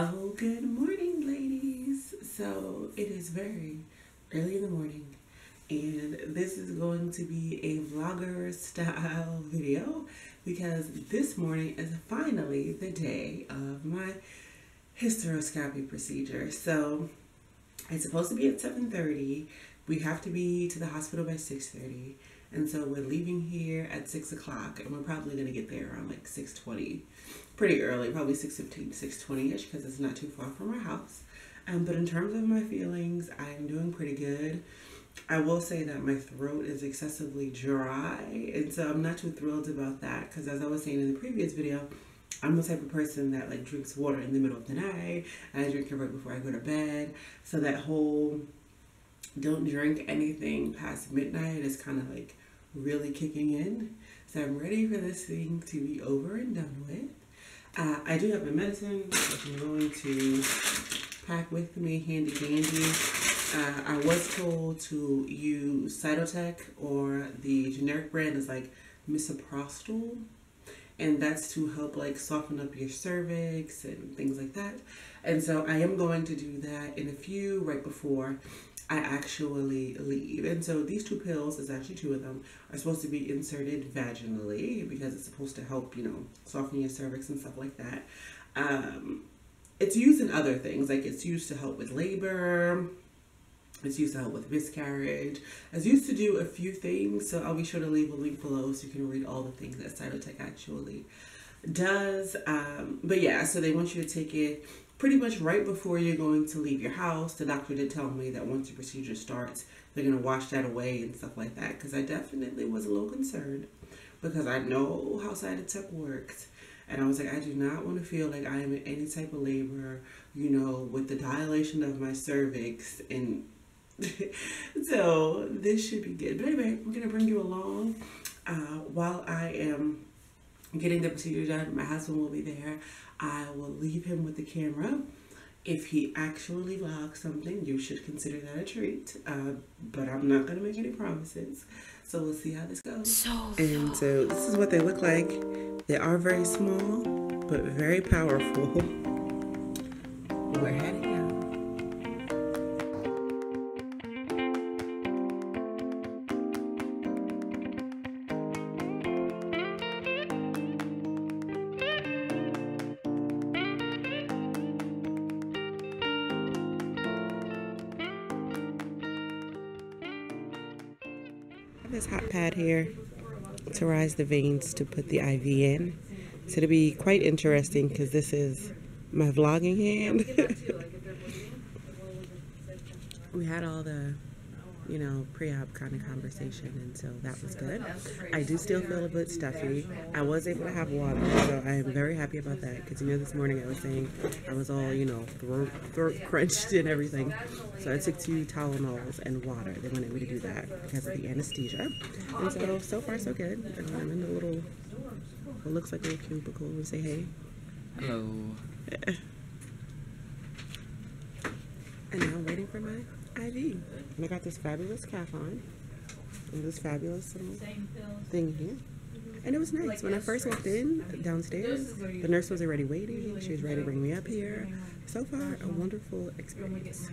Oh, good morning, ladies. So it is very early in the morning, and this is going to be a vlogger style video because this morning is finally the day of my hysteroscopy procedure. So it's supposed to be at 7:30. We have to be to the hospital by 6:30, and so we're leaving here at six o'clock, and we're probably gonna get there around like 6:20 pretty early, probably 6.15, 6.20ish, because it's not too far from our house. Um, but in terms of my feelings, I'm doing pretty good. I will say that my throat is excessively dry, and so I'm not too thrilled about that, because as I was saying in the previous video, I'm the type of person that like drinks water in the middle of the night, and I drink it right before I go to bed. So that whole don't drink anything past midnight is kind of like really kicking in. So I'm ready for this thing to be over and done with. Uh, I do have my medicine, which I'm going to pack with me handy dandy. Uh, I was told to use Cytotec or the generic brand is like misoprostol and that's to help like soften up your cervix and things like that. And so I am going to do that in a few right before I actually leave. And so these two pills, there's actually two of them, are supposed to be inserted vaginally because it's supposed to help, you know, soften your cervix and stuff like that. Um, it's used in other things, like it's used to help with labor, it's used to help with miscarriage. It's used to do a few things, so I'll be sure to leave a link below so you can read all the things that Cytotec actually does. Um, but yeah, so they want you to take it pretty much right before you're going to leave your house. The doctor did tell me that once your procedure starts, they're going to wash that away and stuff like that. Because I definitely was a little concerned because I know how Cytotec works. And I was like, I do not want to feel like I am in any type of labor, you know, with the dilation of my cervix. And so this should be good. But anyway, we're going to bring you along uh, while I am getting the procedure done. My husband will be there. I will leave him with the camera. If he actually vlogs something, you should consider that a treat. Uh, but I'm not going to make any promises. So we'll see how this goes. So, and so this is what they look like. They are very small, but very powerful. this hot pad here to rise the veins to put the IV in. So it'll be quite interesting because this is my vlogging hand. we had all the you know, pre-op kind of conversation, and so that was good. I do still feel a bit stuffy. I was able to have water, so I am very happy about that, because, you know, this morning I was saying I was all, you know, throat, throat crunched and everything. So I took two Tylenols and water. They wanted me to do that because of the anesthesia. And so, so far so good. And I'm in the little, what looks like a little cubicle. We say hey. Hello. And now I'm waiting for my IV. And I got this fabulous cap on. And this fabulous little thing here. And it was nice. When I first walked in downstairs, the nurse was already waiting. She was ready to bring me up here. So far, a wonderful experience.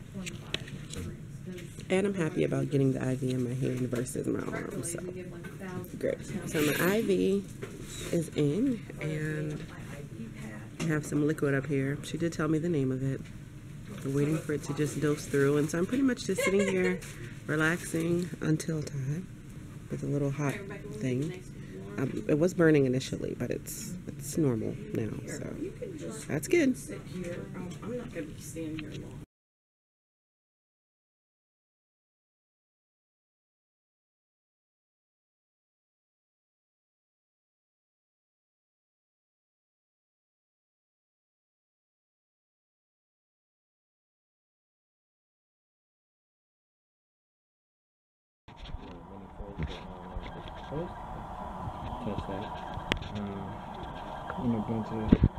And I'm happy about getting the IV in my hand versus my arm. So, great. So my IV is in, and I have some liquid up here. She did tell me the name of it waiting for it to just dose through. And so I'm pretty much just sitting here relaxing until time with a little hot thing. Um, it was burning initially, but it's it's normal now, so that's good. First. Touch that. Um, and a bunch of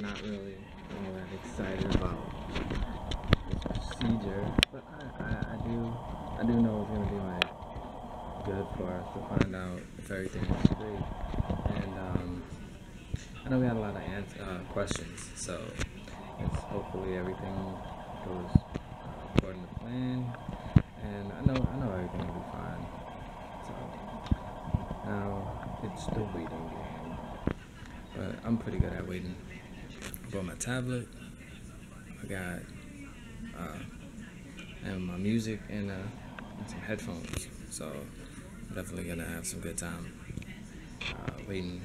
Not really all that excited about this procedure, but I, I, I do I do know it's gonna be like good for us to find out if everything is great. And um, I know we had a lot of ans- uh, questions, so it's hopefully everything goes according to plan. And I know I know everything will be fine. So now it's the waiting game. But I'm pretty good at waiting. I brought my tablet. I got uh, and my music and, uh, and some headphones. So I'm definitely gonna have some good time uh, waiting.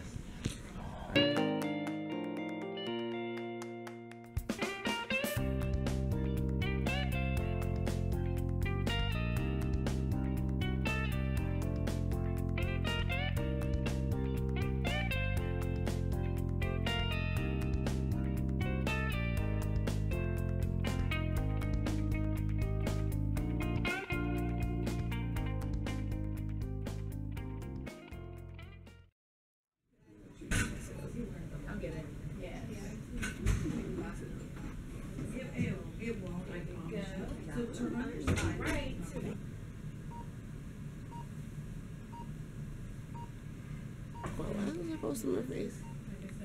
Why does it post on my face?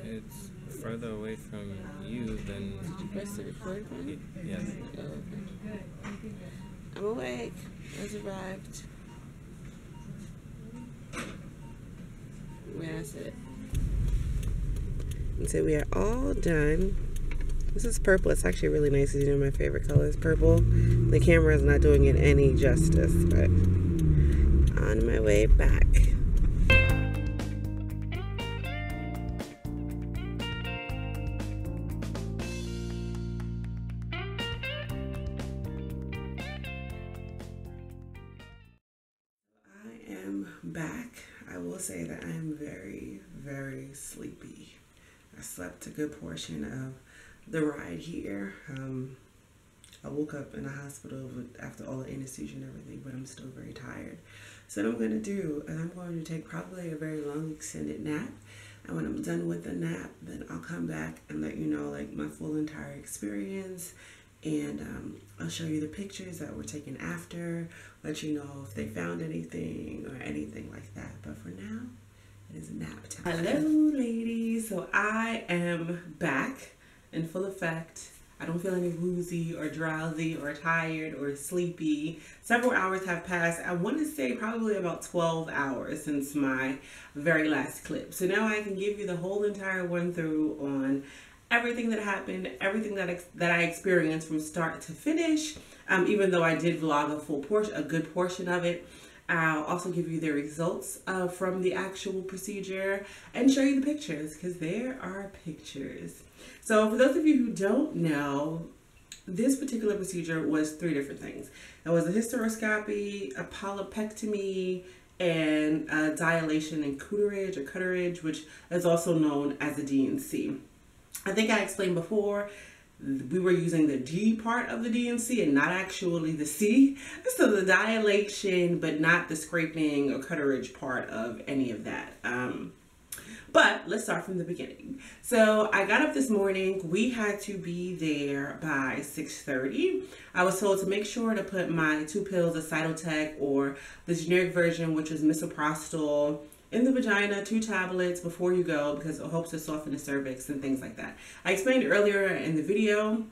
It's further away from you than Did you press the record button? yes. Oh, okay. I'm awake. I've arrived. Where that's it. And so we are all done. This is purple. It's actually really nice. It's one of my favorite color is purple. The camera is not doing it any justice, but on my way back. Portion of the ride here. Um, I woke up in the hospital after all the anesthesia and everything, but I'm still very tired. So what I'm going to do is I'm going to take probably a very long extended nap. And when I'm done with the nap, then I'll come back and let you know like my full entire experience. And um, I'll show you the pictures that were taken after, let you know if they found anything or anything like that. But for now, it is nap time. Hello, ladies. So I am back in full effect. I don't feel any woozy or drowsy or tired or sleepy. Several hours have passed. I want to say probably about 12 hours since my very last clip. So now I can give you the whole entire one through on everything that happened, everything that that I experienced from start to finish. Um, even though I did vlog a full portion, a good portion of it. I'll also give you the results uh, from the actual procedure and show you the pictures because there are pictures. So for those of you who don't know, this particular procedure was three different things. It was a hysteroscopy, a polypectomy, and a dilation and curettage or curettage, which is also known as a D&C. I think I explained before we were using the D part of the D&C and not actually the C. So the dilation, but not the scraping or curettage part of any of that. Um, but let's start from the beginning. So I got up this morning. We had to be there by 6.30. I was told to make sure to put my two pills of Cytotec or the generic version, which is misoprostol, in the vagina, two tablets before you go because it helps to soften the cervix and things like that. I explained earlier in the video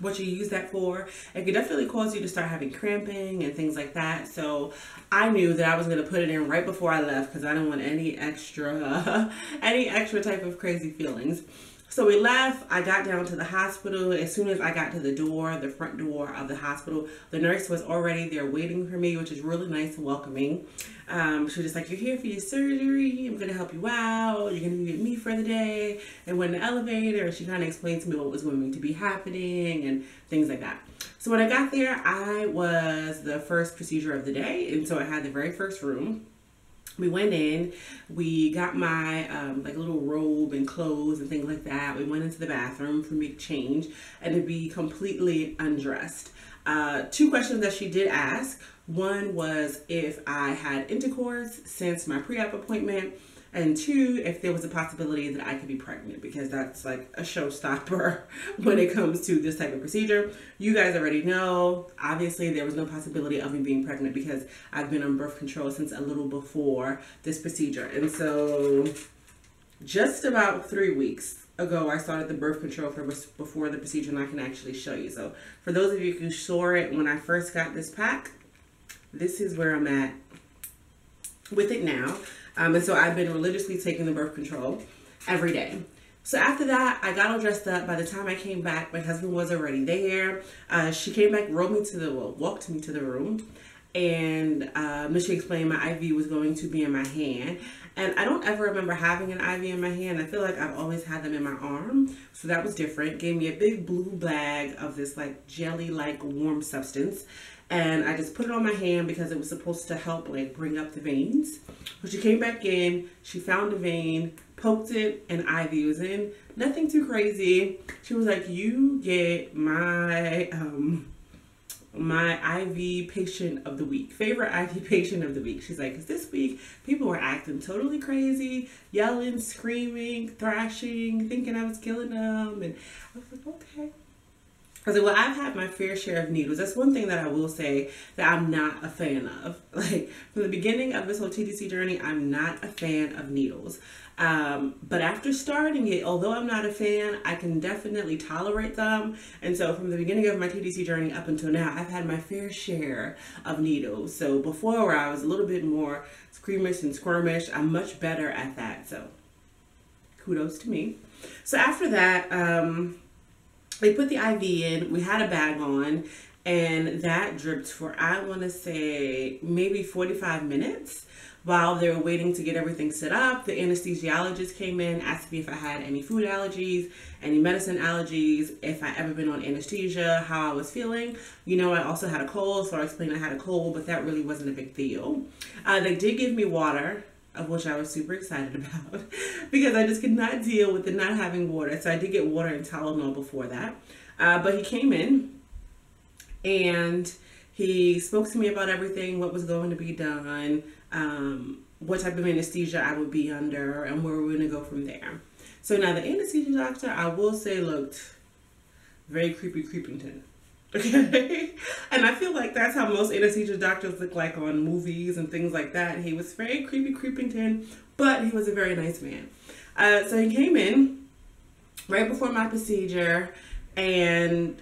what you use that for. It could definitely cause you to start having cramping and things like that. So I knew that I was going to put it in right before I left because I didn't want any extra, any extra type of crazy feelings. So we left. I got down to the hospital. As soon as I got to the door, the front door of the hospital, the nurse was already there waiting for me, which is really nice and welcoming. Um, she was just like, You're here for your surgery. I'm going to help you out. You're going to with me for the day. And went in the elevator. She kind of explained to me what was going to be happening and things like that. So when I got there, I was the first procedure of the day. And so I had the very first room we went in we got my um, like little robe and clothes and things like that. We went into the bathroom for me to change and to be completely undressed. Uh, two questions that she did ask. One was if i had intercourse since my pre-op appointment and two, if there was a possibility that I could be pregnant, because that's like a showstopper when it comes to this type of procedure. You guys already know, obviously, there was no possibility of me being pregnant because I've been on birth control since a little before this procedure. And so, just about three weeks ago, I started the birth control for before the procedure, and I can actually show you. So, for those of you who saw it when I first got this pack, this is where I'm at with it now. Um, and so I've been religiously taking the birth control every day. So after that, I got all dressed up. By the time I came back, my husband was already there. Uh, she came back, rolled me to the, well, walked me to the room. And um, she explained my IV was going to be in my hand. And I don't ever remember having an IV in my hand. I feel like I've always had them in my arm. So that was different. Gave me a big blue bag of this like jelly-like warm substance and I just put it on my hand because it was supposed to help like bring up the veins. So she came back in, she found a vein, poked it, and IV was in. Nothing too crazy. She was like, "You get my um my IV patient of the week, favorite IV patient of the week." She's like, "Cause this week people were acting totally crazy, yelling, screaming, thrashing, thinking I was killing them," and I was like, "Okay." I well, I've had my fair share of needles. That's one thing that I will say that I'm not a fan of. Like from the beginning of this whole TTC journey, I'm not a fan of needles. Um, but after starting it, although I'm not a fan, I can definitely tolerate them. And so from the beginning of my TTC journey up until now, I've had my fair share of needles. So before where I was a little bit more squeamish and squirmish, I'm much better at that. So kudos to me. So after that, um, they put the IV in, we had a bag on, and that dripped for, I want to say, maybe 45 minutes while they were waiting to get everything set up. The anesthesiologist came in, asked me if I had any food allergies, any medicine allergies, if I ever been on anesthesia, how I was feeling. You know, I also had a cold, so I explained I had a cold, but that really wasn't a big deal. Uh, they did give me water of which I was super excited about because I just could not deal with the not having water. So I did get water and Tylenol before that. Uh, but he came in and he spoke to me about everything, what was going to be done, um, what type of anesthesia I would be under, and where we we're going to go from there. So now the anesthesia doctor, I will say, looked very creepy creepington. Okay. and I feel like that's how most anesthesia doctors look like on movies and things like that. He was very creepy creepington, but he was a very nice man. Uh, so he came in right before my procedure and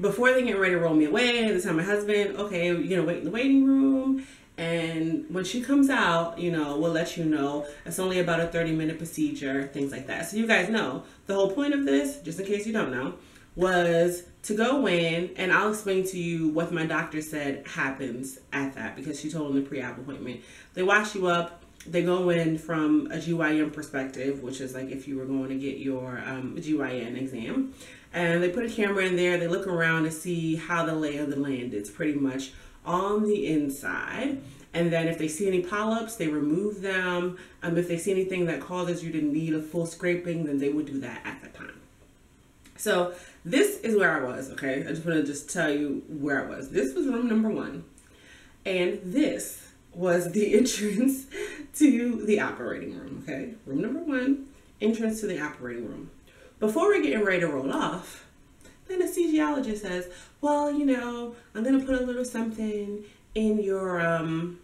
before they get ready to roll me away, they tell my husband, okay, you know, wait in the waiting room. And when she comes out, you know, we'll let you know. It's only about a 30 minute procedure, things like that. So you guys know the whole point of this, just in case you don't know, was to go in and I'll explain to you what my doctor said happens at that because she told him the pre-op appointment. They wash you up. They go in from a GYN perspective, which is like if you were going to get your um, GYN exam. And they put a camera in there. They look around to see how the lay of the land is pretty much on the inside. And then if they see any polyps, they remove them. Um, if they see anything that causes you to need a full scraping, then they would do that at the time. So this is where I was, okay? I just want to just tell you where I was. This was room number one. And this was the entrance to the operating room, okay? Room number one, entrance to the operating room. Before we're getting ready to roll off, the anesthesiologist says, well, you know, I'm going to put a little something in your, um,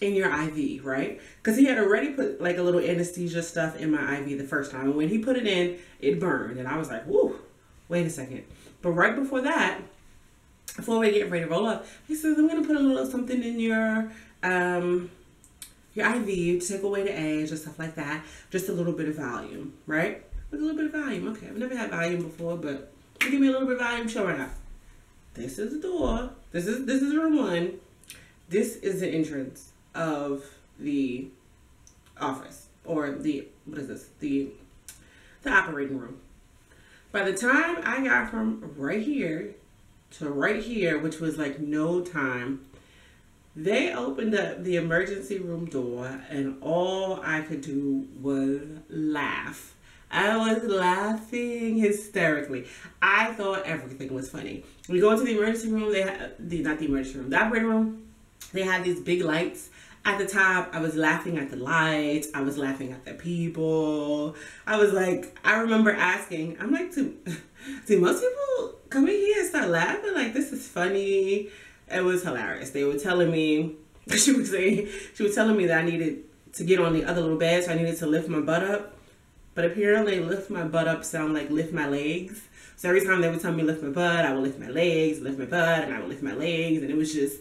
in your IV, right? Because he had already put like a little anesthesia stuff in my IV the first time. And when he put it in, it burned. And I was like, whoa, wait a second. But right before that, before we get ready to roll up, he says, I'm going to put a little something in your, um, your IV to take away the edge and stuff like that. Just a little bit of Valium, right? a little bit of Valium. Okay, I've never had Valium before, but give me a little bit of Valium showing up. This is the door. This is this is room one. This is the entrance of the office or the what is this the the operating room by the time i got from right here to right here which was like no time they opened up the emergency room door and all i could do was laugh I was laughing hysterically. I thought everything was funny. We go into the emergency room. They have the not the emergency room, the operating room. They have these big lights at the top, I was laughing at the lights. I was laughing at the people. I was like, I remember asking, I'm like, do, do most people come in here and start laughing? Like, this is funny. It was hilarious. They were telling me, she was saying, she was telling me that I needed to get on the other little bed, so I needed to lift my butt up. But apparently, lift my butt up sound like lift my legs. So every time they would tell me lift my butt, I would lift my legs, lift my butt, and I would lift my legs, and it was just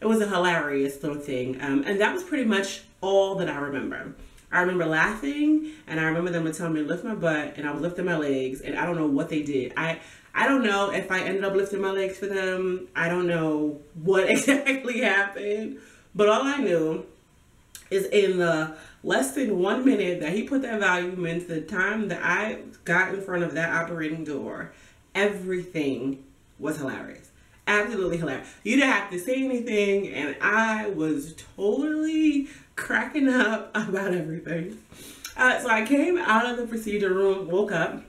it was a hilarious little thing. Um, and that was pretty much all that I remember. I remember laughing and I remember them telling me to lift my butt and I was lifting my legs and I don't know what they did. I I don't know if I ended up lifting my legs for them. I don't know what exactly happened. But all I knew is in the less than one minute that he put that Valium into the time that I got in front of that operating door, everything was hilarious absolutely hilarious. You didn't have to say anything, and I was totally cracking up about everything. Uh, so I came out of the procedure room, woke up.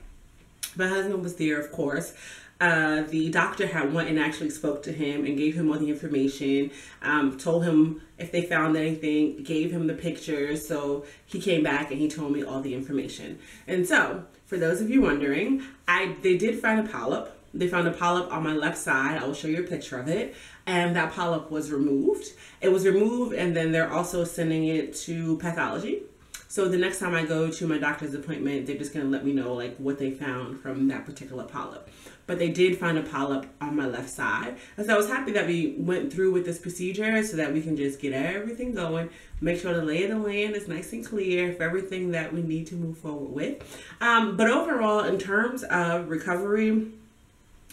My husband was there, of course. Uh, the doctor had went and actually spoke to him and gave him all the information. Um, told him if they found anything, gave him the pictures. So he came back and he told me all the information. And so, for those of you wondering, I they did find a polyp they found a polyp on my left side. I will show you a picture of it. And that polyp was removed. It was removed and then they're also sending it to pathology. So the next time I go to my doctor's appointment, they're just gonna let me know like what they found from that particular polyp. But they did find a polyp on my left side. And so I was happy that we went through with this procedure so that we can just get everything going, make sure the lay of the land is nice and clear for everything that we need to move forward with. Um, but overall, in terms of recovery,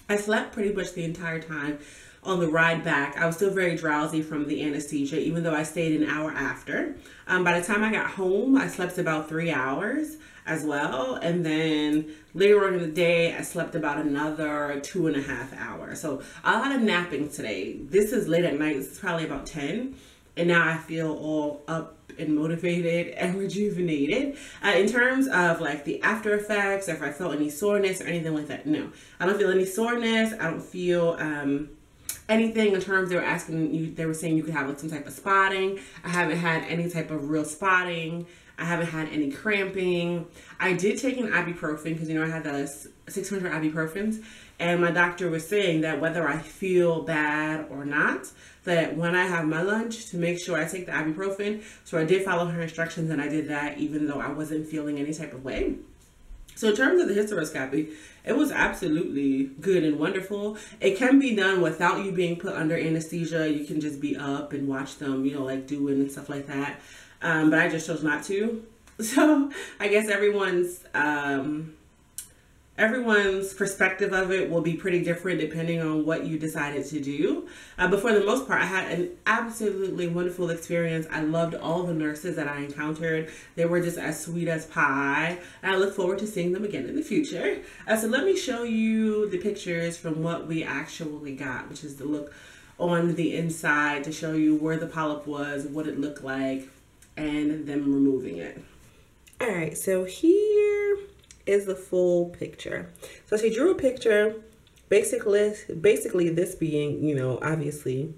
I slept pretty much the entire time on the ride back. I was still very drowsy from the anesthesia, even though I stayed an hour after. Um, by the time I got home, I slept about three hours as well. And then later on in the day, I slept about another two and a half hours. So a lot of napping today. This is late at night. It's probably about 10. And now I feel all up and motivated and rejuvenated. Uh, in terms of like the after effects, if I felt any soreness or anything like that, no. I don't feel any soreness. I don't feel um, anything in terms they were asking you, they were saying you could have like some type of spotting. I haven't had any type of real spotting. I haven't had any cramping. I did take an ibuprofen because you know I had the 600 ibuprofens, and my doctor was saying that whether I feel bad or not, that when I have my lunch to make sure I take the ibuprofen. So I did follow her instructions and I did that even though I wasn't feeling any type of way. So in terms of the hysteroscopy, it was absolutely good and wonderful. It can be done without you being put under anesthesia. You can just be up and watch them, you know, like doing and stuff like that. Um, but I just chose not to. So I guess everyone's um, everyone's perspective of it will be pretty different depending on what you decided to do. Uh, but for the most part, I had an absolutely wonderful experience. I loved all the nurses that I encountered. They were just as sweet as pie. And I look forward to seeing them again in the future. Uh, so let me show you the pictures from what we actually got, which is the look on the inside to show you where the polyp was, what it looked like, and them removing it. All right, so here is the full picture. So she drew a picture, basically, basically this being, you know, obviously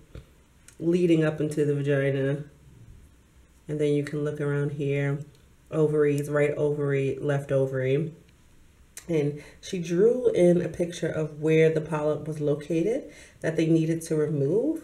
leading up into the vagina. And then you can look around here, ovaries, right ovary, left ovary. And she drew in a picture of where the polyp was located that they needed to remove.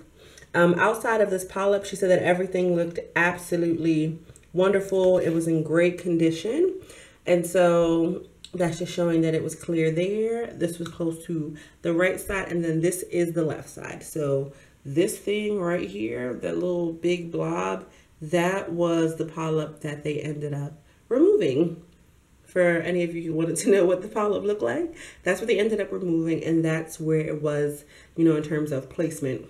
Um, outside of this polyp, she said that everything looked absolutely wonderful. It was in great condition. And so that's just showing that it was clear there. This was close to the right side, and then this is the left side. So this thing right here, that little big blob, that was the polyp that they ended up removing. For any of you who wanted to know what the polyp looked like, that's what they ended up removing, and that's where it was, you know, in terms of placement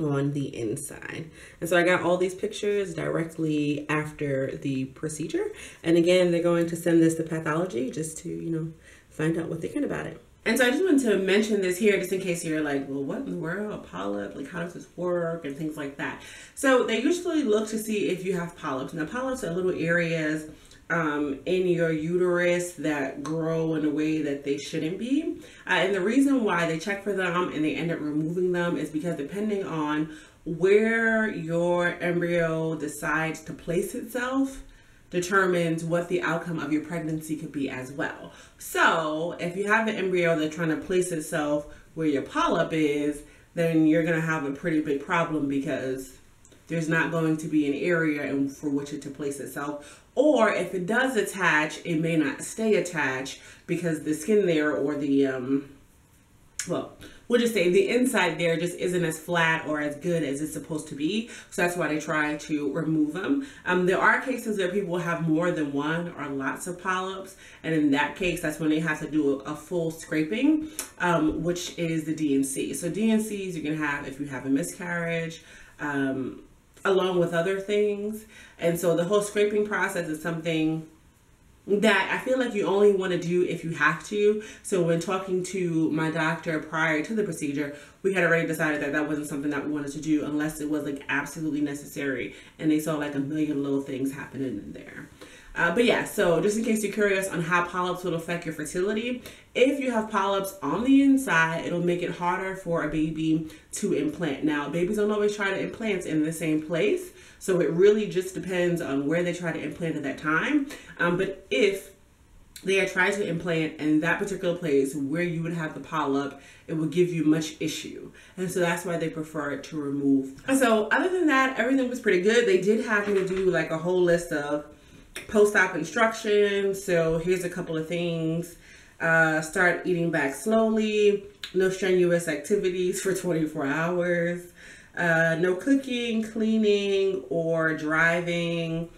on the inside. And so I got all these pictures directly after the procedure. And again, they're going to send this to pathology just to, you know, find out what they can about it. And so I just wanted to mention this here just in case you're like, well, what in the world, a polyp? Like, how does this work? And things like that. So they usually look to see if you have polyps. Now, polyps are little areas um, in your uterus that grow in a way that they shouldn't be. Uh, and the reason why they check for them and they end up removing them is because depending on where your embryo decides to place itself determines what the outcome of your pregnancy could be as well. So, if you have an embryo that's trying to place itself where your polyp is, then you're going to have a pretty big problem because there's not going to be an area for which it to place itself. Or if it does attach, it may not stay attached because the skin there or the, um, well, we'll just say the inside there just isn't as flat or as good as it's supposed to be. So that's why they try to remove them. Um, there are cases where people have more than one or lots of polyps. And in that case, that's when they have to do a, a full scraping, um, which is the D&C. So D&Cs you can have if you have a miscarriage, um, along with other things. And so the whole scraping process is something that I feel like you only want to do if you have to. So when talking to my doctor prior to the procedure, we had already decided that that wasn't something that we wanted to do unless it was like absolutely necessary and they saw like a million little things happening in there. Uh, but yeah, so just in case you're curious on how polyps will affect your fertility, if you have polyps on the inside, it'll make it harder for a baby to implant. Now, babies don't always try to implant in the same place, so it really just depends on where they try to implant at that time. Um, but if they are trying to implant in that particular place where you would have the polyp, it would give you much issue. And so that's why they prefer to remove. So other than that, everything was pretty good. They did have me to do like a whole list of post-op instructions. So here's a couple of things. Uh, start eating back slowly. No strenuous activities for 24 hours. Uh, no cooking, cleaning, or driving.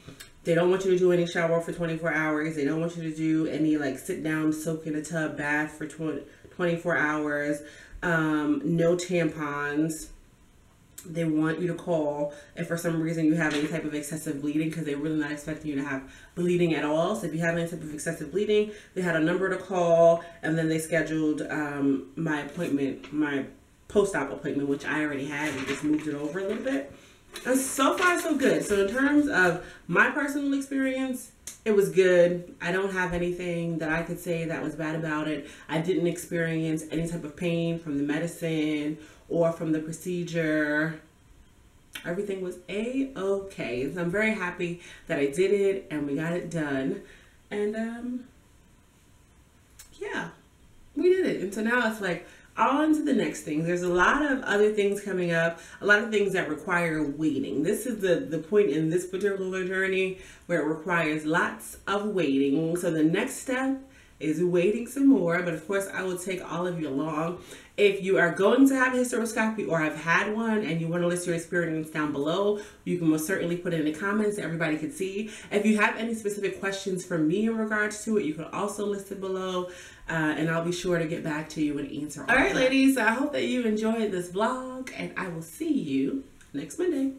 They don't want you to do any shower for 24 hours. They don't want you to do any like sit down, soak in a tub bath for 20, 24 hours. Um, no tampons they want you to call if for some reason you have any type of excessive bleeding because they're really not expecting you to have bleeding at all. So if you have any type of excessive bleeding, they had a number to call and then they scheduled um, my appointment, my post-op appointment, which I already had and just moved it over a little bit. And so far so good. So in terms of my personal experience, it was good. I don't have anything that I could say that was bad about it. I didn't experience any type of pain from the medicine or from the procedure. Everything was a-okay. So I'm very happy that I did it and we got it done. And um, yeah, we did it. And so now it's like on to the next thing. There's a lot of other things coming up, a lot of things that require waiting. This is the, the point in this particular journey where it requires lots of waiting. So the next step is waiting some more, but of course I will take all of you along. If you are going to have a hysteroscopy or have had one and you want to list your experience down below, you can most certainly put it in the comments so everybody can see. If you have any specific questions for me in regards to it, you can also list it below uh, and I'll be sure to get back to you and answer all, all right, ladies, I hope that you enjoyed this vlog and I will see you next Monday.